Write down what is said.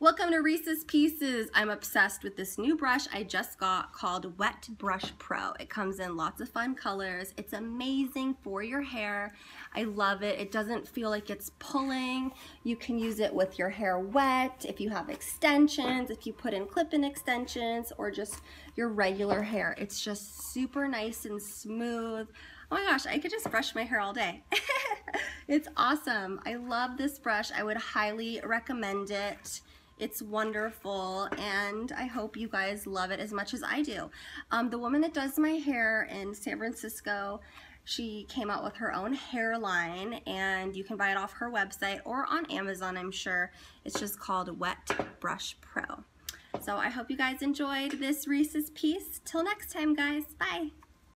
Welcome to Reese's Pieces. I'm obsessed with this new brush I just got called Wet Brush Pro. It comes in lots of fun colors. It's amazing for your hair. I love it. It doesn't feel like it's pulling. You can use it with your hair wet, if you have extensions, if you put in clip-in extensions, or just your regular hair. It's just super nice and smooth. Oh my gosh, I could just brush my hair all day. it's awesome. I love this brush. I would highly recommend it. It's wonderful and I hope you guys love it as much as I do. Um, the woman that does my hair in San Francisco, she came out with her own hairline and you can buy it off her website or on Amazon, I'm sure. It's just called Wet Brush Pro. So I hope you guys enjoyed this Reese's piece. Till next time, guys. Bye.